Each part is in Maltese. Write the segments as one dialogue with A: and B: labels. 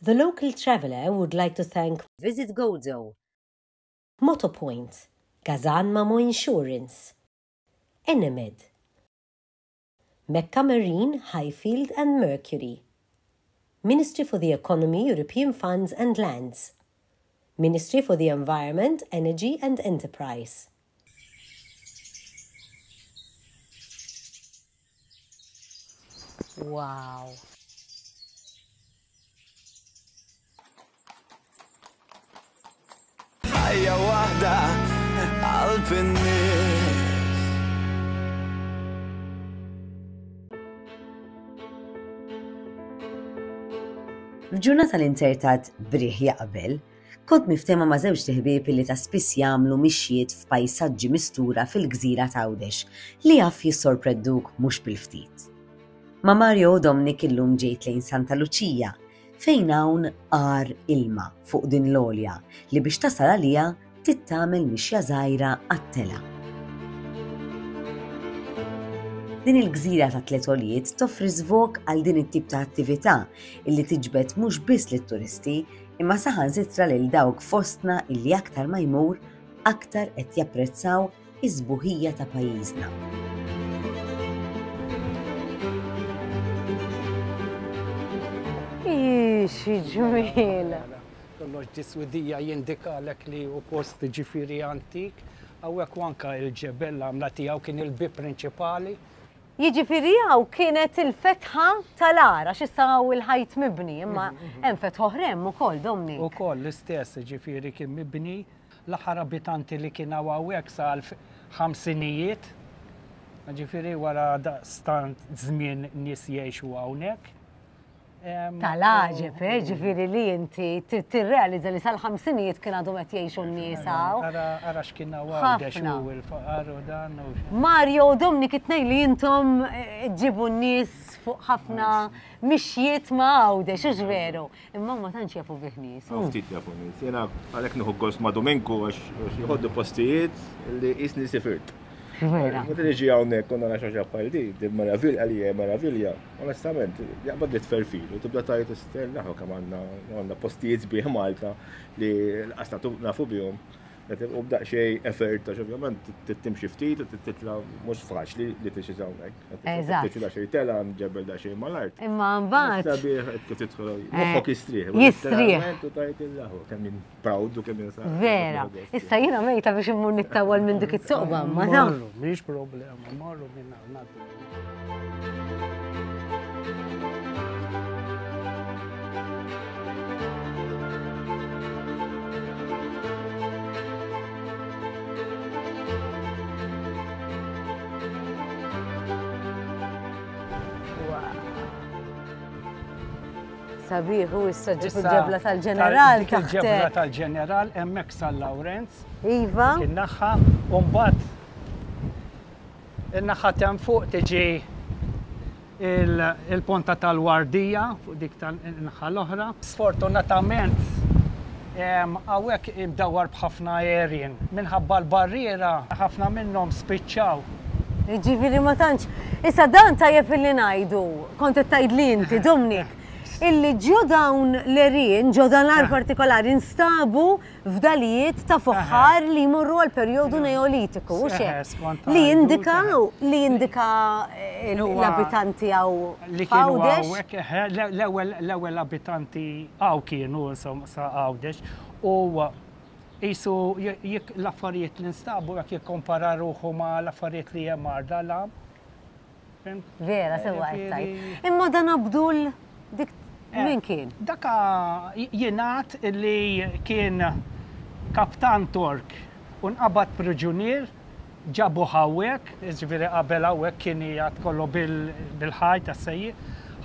A: The local traveller would like to thank Visit Gozo, Motopoint, Gazan Mamo Insurance, Enemed, Mecca Marine, Highfield and Mercury, Ministry for the Economy, European Funds and Lands, Ministry for the Environment, Energy and Enterprise.
B: Wow!
C: Ħajja waħda qalb
D: F'ġurnata li inzertat briħ jaqbel, Kont miftehma ma' żewġt iħbieb illi ta' spiss jagħmlu mixjiet f'pajsaġġi mistura fil-gżira t'Għawdex li jaf jissorpredduk mhux bil-ftit. Ma' Mario u Dominic illum ġejt lejn Santa Luċija fejn hawn għar ilma fuq din l-għolja li biex tasal għaliha trid tagħmel mixja żgħira għat-telgħa. Din il-gżira ta' tliet għoljiet toffri żvog għal din it-tip ta' attività illi tiġbed mhux biss lit-turisti imma saħansitra lil dawk fostna illi aktar ma jmur aktar qed japprezzaw is-sbuħija ta' pajjiżna.
B: xi ġmiela.
E: Kollox diswidija jindikalek li u post ġifiri antik, għawek wanka il-ġebel għamla tijaw kien il-bi prinċipali.
B: Jiġifieri hawn kienet il-fetħa tal-agħar għax issa hawn il-ħajt mibni, imma hemm fetħa oħra hemm ukoll,
E: Dominic. Ukoll l-istess, jiġifieri kien mibni, l-aħħar abitanti li kien hawn hawnhekk sa l-ħamsinijiet, jiġifieri wara daqstant żmien nies jgħixu hawnhekk.
B: Tal-għaġeb, eh, ġifiri li inti tirrealizza li sal-ħamsinijiet kien għadu għet jiexu n-nisa.
E: Għara xkinna għawdex u il-faqar u dan.
B: Mario, domni kitnej li jintom eh, ġibu n-nis fuq ħafna mixjiet ma għawdex, ux veru. Imma ma tanċi jafu biħnis.
F: Ftit jafu nis, jena għalek nħu għos ma dominku għax jħoddu postijiet li jisni sifirt.
B: Vera.
F: Meta niġi għawnek konna naxħaxa bħal di, di maravilja li maravilla. Onestament, jaqbad li tferfil u tibda tajt istel naħu kam għanna għanna postijiet sbieħ Malta li l-qasna nafu bihom. U b'daq xej effort, għax ovvjament t-timxi ftit u t-titla mux faċli li t-xi zawnek.
B: Eżat.
F: T-xi da xej tela, ġebel da xej mal-art.
B: Imma mbaħt.
F: Sabiħ, t-titħol, moħħok jistriħ.
B: Jistriħ.
F: U tajt il-laħu, kemm Proud u kemm jasa.
B: Vera, issa jina mejta biex immur nittawal minn dik it-soqba, ma ta.
E: Marru, miex problema, marru minn għal-naddu.
B: Sabiħ u issa ġib il-ġebla tal-ġeneral.
E: Il-ġebla tal-ġeneral hemmhekk San Lawrenz.
B: Iva.
E: In-naħħa u mbagħad in-naħħa temm fuq tiġi il-ponta tal-wardija fuq dik tal-naħħa l-oħra. Sfortunatament Hawnhekk imdawwar b'ħafna għerien. Minħabba l-barriera, ħafna minnhom spiċċaw.
B: Jiġifieri ma tantx. Issa dan tajjeb illi ngħidu, kont qed tgħidli inti, Dominic, illi ġo dawn l-għerien, ġo dan l-għar partikolari nstabu fdalijiet ta' fuħħar li jmorru għal perjodu Neolitiku, hux
E: hekk?
B: Li jindika, li jindika l-abitanti
E: hawn f'Għawdex. L-ewwel abitanti Hawn kienu, insomma, sa Għawdex u qisu jekk l-affarijiet li nstabu jekk jikkompara ruħu ma' l-affarijiet li hemm għarda l-għam. Fimt?
B: Vera, sewwa
E: qed
B: tgħid. Jiġifieri- Imma dan Abdul dik min kien?
E: Daka jingħad li kien kaptan Tork u nqabad priġunier, ġabuh hawnhekk, jiġifieri qabel hawnhekk kien qiegħed kollu bil-ħajt għas-sejjieq,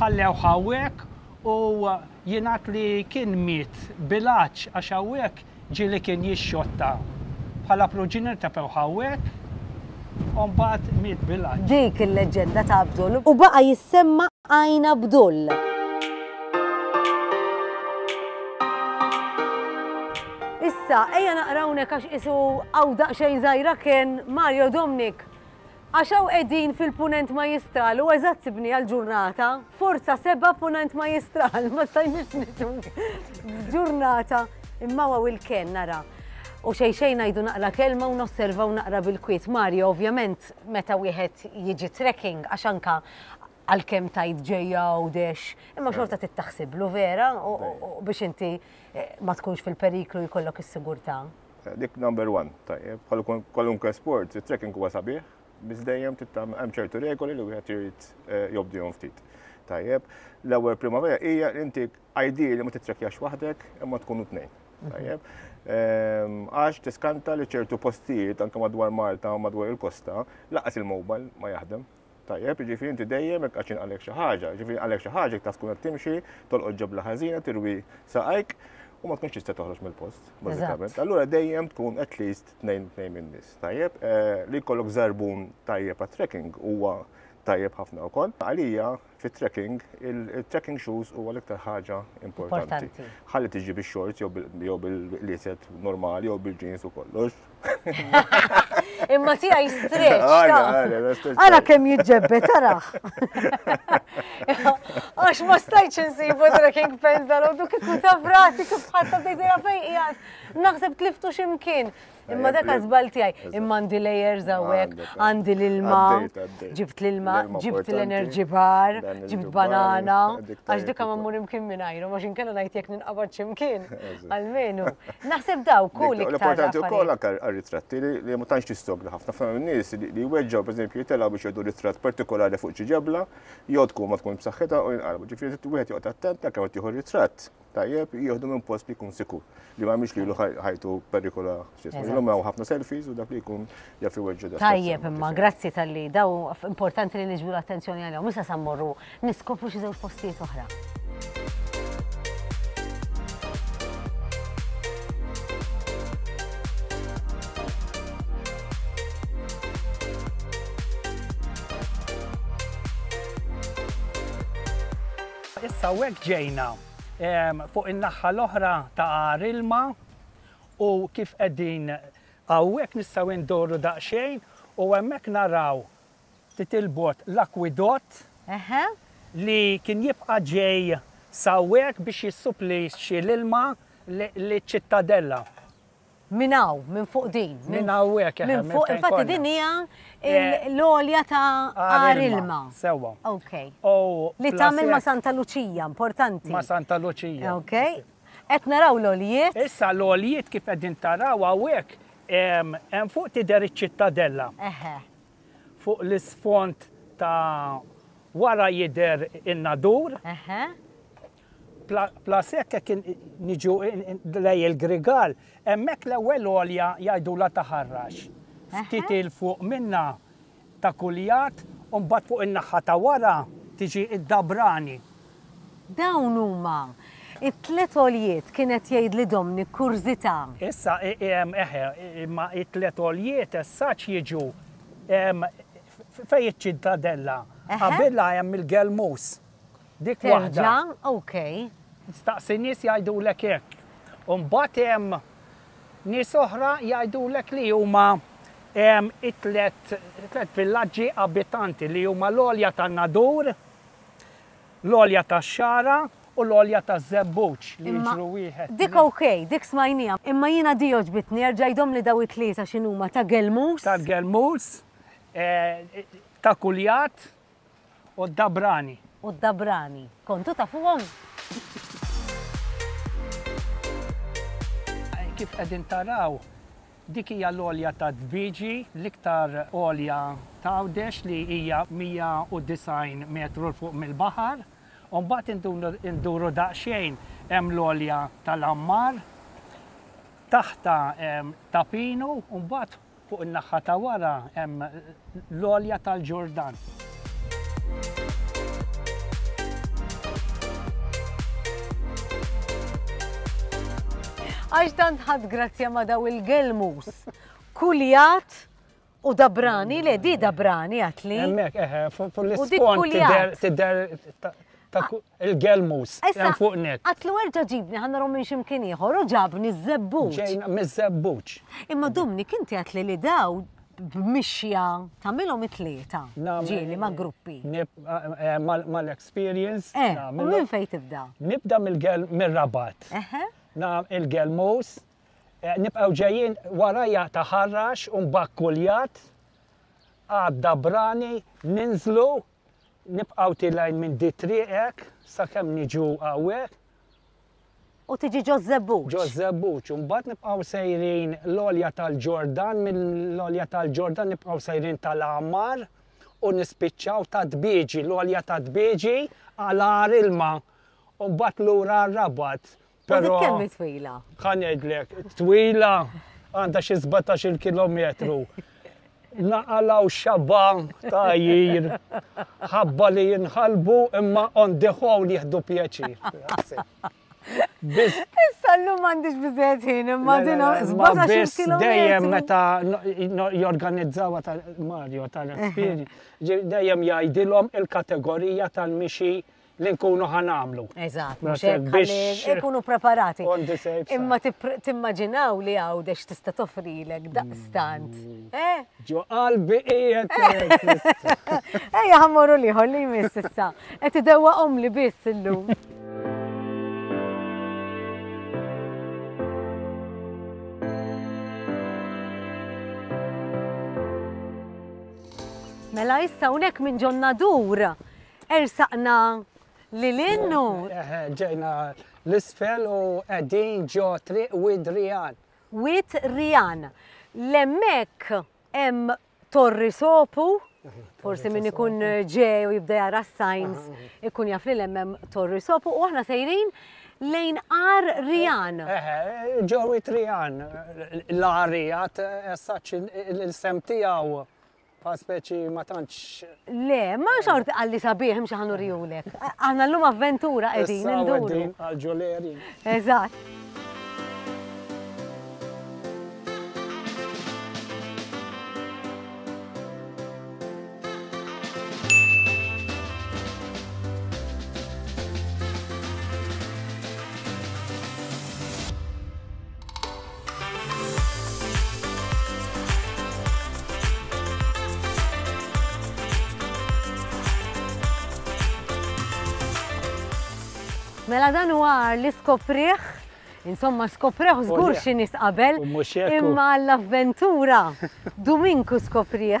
E: ħallewh hawnhekk, u jingħad li kien miet bil-għatx għax hawnhekk ġieli kien jixxotta bħala pruġinier tepgħu hawnhekk u mbagħad miet bil-għatx.
B: Dik il-leġġenda ta' Abdul u baqa' jissemma Għajn Abdul. Issa, ejja naqra hawnhekk għax qisu hawn daqsxejn żgħira kien Mario Domnic Għax hawn qegħdin fil-Punent Majjistral u eżatt sibni għall-ġurnata, Forza Seba' Punent Majjistral, ma stajniex niġuk f'ġurnata imma hawn il-kenn ara. U xejn xejn ngħidu naqra kelma u nosserva u naqra bil-kwiet. Mario, ovvjament meta wieħed jiġi trekking, għax anke għalkemm tgħid ġejja Għawdex, imma xorta trid taħsiblu vera, biex inti ma tkunx fil-periklu jkollok is-sigurtà.
F: Eh, dik number one, tajjeb, kwalunkwe sport, il-trekking huwa sabiħ, biz dejjem tittam hemm ċertu regoli li wieħed irid eh, jobdihom ftit. Tajjeb, l-ewwel primavera hija inti ID li ma titrekjax waħdek imma tkunu tnejn. Mhm. Tajjeb, ehm, għax tiskanta li ċertu postijiet anke madwar Malta u madwar il-kosta, laqas il-mobile ma jaħdem. Tajjeb, jiġifieri inti dejjem hekk għax inqalek xi ħaġa, jiġifieri inqalek xi ħaġa taf tkun qed timxi, tolqod ġebla ħażina, tirwi saqajk u ma tkunx tista' toħroġ mill-post, bażikament. Allura dejjem tkun at least tnejn tnejn minn nies. Tajjeb, eh, li jkollok żarbun tajjeb għat-trekking huwa tajjeb ħafna wkoll. Għalija fit-trekking, il-trekking shoes huwa l-iktar ħaġa importanti. Ħalli tiġi bix-shorts jew bil-liset normali jew bil-jeans u kollox.
B: Imma ti
F: għaj
B: stretch.
F: Għara
B: kem jġebbe, tara. Għax ma stajċ nsibu trekking pens dal-għodu kiku ta' brati kif ħatta d-dejzera fejqijat. Naħseb tliftu ximkien. Imma dak żball
F: tiegħi,
B: imma għandi lejers
F: hawnhekk,
B: għandi l-ilma, ġibt l-ilma, ġibt l-energy bar, ġibt banana, għax dikka ma mmur imkien mingħajru, għax inkella ngħid jekk ninqabad x'imkien, għalmenu. Naħseb daw kull iktar.
F: L-importanti
B: wkoll
F: anke għar-ritratti li ma tantx jistoglu ħafna f'hemm in-nies li jweġġgħu pereżempju jitilgħu biex jgħidu ritratt partikolari fuq xi ġebla, jew tkun ma tkun b'saħħitha u jinqalbu. Ġifieri wieħed joqgħod attent anke meta tieħu ritratt. tajjeb jieħdu minn post li jkun sikur li ma jmix lilu ħajtu perikola
B: x'ismu.
F: Illum hawn ħafna selfies u dak li jkun jaf iweġġu dak.
B: Tajjeb imma grazzi tal-li daw importanti li niġbu l-attenzjoni għalihom. Issa sa mmorru niskopru xi żewġ postijiet oħra.
E: Issa hawnhekk ġejna fuq in-naħħa l-oħra ta' għar ilma u kif qegħdin hawnhekk nistgħu indorru daqsxejn u hemmhekk naraw ftit 'il
B: bogħod l-akwidott
E: li kien jibqa' ġej s'hawnhekk biex jissuplixxi l-ilma liċ-Ċittadella. Minn
B: hawn, minn fuq din.
E: Minn hawnhekk eħe.
B: Minn fuq, infatti din hija
E: eh,
B: l-għolja ta' għar
E: ilma.
B: Sewwa.
E: Ok.
B: Li tagħmel ma' Santa Luċija, importanti.
E: Ma' Santa Luċija.
B: Ok. Qed naraw l-għoljiet.
E: Issa l-għoljiet kif qegħdin taraw hawnhekk hemm fuq tidher iċ-ċittadella.
B: Eħe.
E: Fuq l-isfond ta' wara jidher in-nadur.
B: Eħe.
E: Plus hekk hekk niġu lej il-Grigal, hemmhekk l-ewwel għolja jgħidulha ta' Ħarrax. Ftit il fuq minnha ta' Kuljat u mbagħad fuq in-naħħa ta' wara tiġi d-Dabrani.
B: Dawn huma t-tliet għoljiet kien qed jgħidli Domni kurżità.
E: Issa eħe, imma t-tliet għoljiet essaġġ jiġu fejn iċ-Ċittadella. Qabilha hemm il-Gelmus. Dik waħda.
B: Terġa', ok.
E: Staqsi nies jgħidulek hekk. U mbagħad hemm nies oħra jgħidulek li huma it-tliet villaġġi abitanti li huma l-għolja tan-Nadur, l-għolja tax-Xagħra u l-għolja taż-Żebbuġ li jiġru wieħed.
B: Dik ok, dik smajnija. Imma jiena di għoġbitni, erġa' jdomli daw it-tlieta x'inhuma ta' Gelmus.
E: Ta' Gelmus, ta' Kuljat. U d-Dabrani.
B: U d-Dabrani. Kontu tafuhom?
E: Kif qegħdin taraw, dik hija l-għolja ta' Dbiġi, l-iktar għolja t'Għawdex li hija 190 metru 'l fuq mill-baħar. U mbagħad induru daqsxejn hemm l-għolja tal-Għammar, taħtha hemm Ta' Pinu u mbagħad Fuq in-naħħa ta' wara hemm l-għolja tal-Ġordan.
B: Għax tant ħadd grazzja ma' daw il-gelmus. Kuljat u dabrani, le di dabrani għatli.
E: Hemmhekk, eħe, fuq l-ispont tidher il-gelmus, hemm fuq net.
B: Għatlu erġa ġibni ħanna rom minn ximkien ieħor u ġabni z-zebbuċ.
E: Ġejna miz-zebbuċ.
B: Imma Domni, kinti għatli li daw b'mixja tamilhom it-tlieta. Ġieli ma' gruppi.
E: Eh, eh, mal-experience.
B: Eh, u minn fejn tibda?
E: Nibda mill-rabat. Na il-gelmus, nibqaw ġejjin warajja taħarrax un bakkuljat għadda brani ninżlu Nibqgħu tilgħin minn di triq hekk sakemm niġu hawnhekk.
B: U tiġi ġo ż-Żebbuġ.
E: Ġo ż-Żebbuġ u mbagħad nibqgħu sejrin l-għolja tal-Ġordan, mill-għolja tal-Ġordan nibqgħu sejrin ta' l-Għammar u nispiċċaw ta' Tbieġi, l-għolja ta' Tbieġi għal għar ilma u mbagħad lura
B: għar-Rabat.
E: Però.
B: Kemm twila?
E: Ħan jgħidlek, twila għandha xi 17 kilometru. Naqalaw xaba ta' jir, ħabba li jinħalbu imma on the whole jihdu pjaċi.
B: Issa l-lum għandix bizzet ħin, imma dina 17
E: km. Dejjem meta jorganizzawa tal-Mario tal-Espiri, eh. dejjem jajdilom il-kategorija tal-mixi li nkunu
B: ħan
E: għamlu.
B: Eżat,
E: biex
B: ikunu preparati. Imma timmaġinaw li għawdex tista toffri l-ek daqstant. Mm. Eh?
E: Ġo qalbi ijet.
B: Ejja ħammoru liħor li jmiss issa. Et id-dewa om li biss illum. Mela issa unek minn ġonna dur Ersaqna lil hinn
E: u. Ġejna l-isfel u qegħdin ġo triq Wied
B: Rijan. Wied Rijan. L hemmhekk hemm Torri Sopu, forsi min ikun ġie u jibda jara s-signs ikun jaf li hemm hemm Torri Sopu u aħna sejrin lejn Għar Rijan.
E: Eħe, ġo Wied Rijan. L-għar qiegħed essaċ l-isem tiegħu Bħal speċi ma tantx.
B: Le, ma xort għalli sabiħ imxi ħan urijulek. Aħna l-lum avventura qegħdin
E: induru. Għal-ġoleri.
B: Eżatt. Mela dan huwa għar li skoprih, insomma skoprew żgur xi nies qabel, imma għall-avventura Duminku skoprih.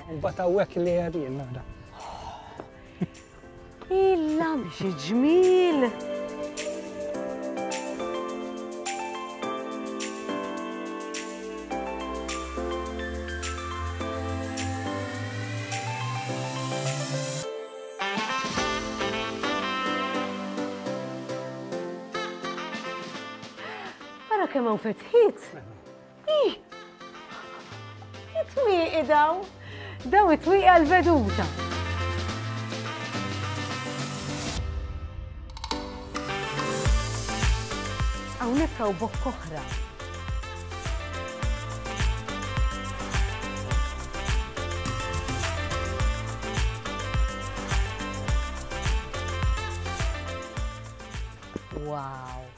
E: Mbagħad hawnhekk li għadin nara.
B: Illa biex iġmil! Ara kemm hawn fetħiet! Ih! It-twieqi daw! Daw it-twieqi għal-veduta! Hawnhekk hawn bokk oħra. Wow!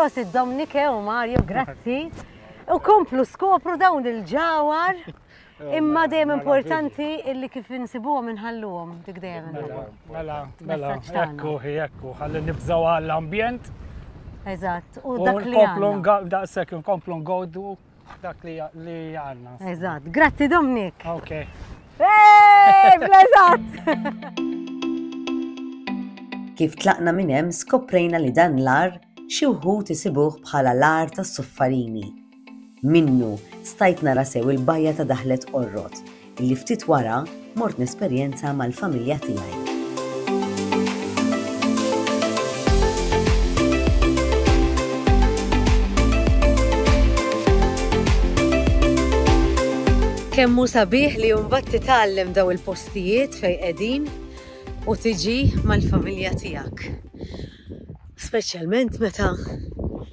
B: Prosit Domnike u Mario, grazzi. U komplu skopru dawn il-ġawar. Imma dejjem importanti illi kif insibuhom inħalluhom dik dejjem.
E: Mela, mela, mela, ekku, ekku, ħalli nibżaw għall-ambjent.
B: Eżatt, u dak li għandna.
E: Daqshekk inkomplu ngawdu dak li għandna.
B: Eżatt, grazzi Domnik.
E: Ok.
B: Eżatt!
D: Kif tlaqna minn hemm skoprejna li dan l-ar xi wħud isibuh bħala l-ar tas-suffarini Minnu, stajt nara sew il-bajja ta' daħlet Qorrot, illi ftit wara mort nesperjenza mal-familja tiegħi.
B: Kemm hu sabiħ li mbagħad titgħallem dawn il-postijiet fejn qegħdin u tiġi mal-familja tiegħek. Speċjalment meta